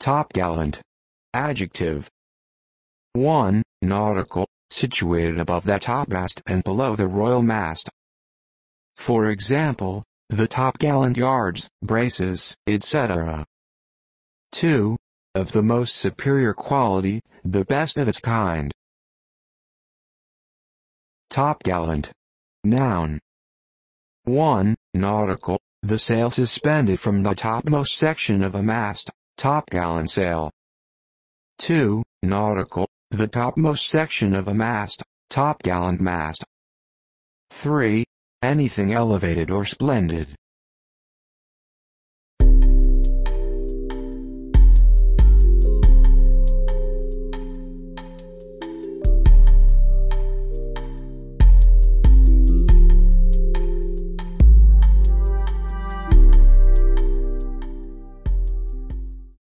Topgallant. Adjective. 1. Nautical, situated above the topmast and below the royal mast. For example, the topgallant yards, braces, etc. 2. Of the most superior quality, the best of its kind. Topgallant. Noun. 1. Nautical, the sail suspended from the topmost section of a mast, topgallant sail. 2. Nautical, the topmost section of a mast, topgallant mast. 3. Anything elevated or splendid.